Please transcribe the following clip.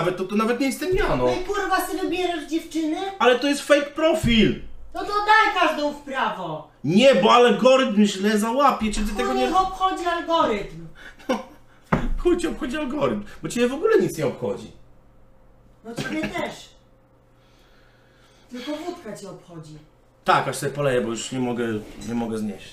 Nawet to, to nawet nie jestem ja, no. No i kurwa sobie wybierasz dziewczyny? Ale to jest fake profil. No to daj każdą w prawo. Nie, bo algorytm źle załapie, czy ty tego nie... niech obchodzi algorytm. No, chuj cię obchodzi algorytm, bo ciebie w ogóle nic nie obchodzi. No ciebie też. Tylko wódka cię obchodzi. Tak, aż sobie poleję, bo już nie mogę, nie mogę znieść.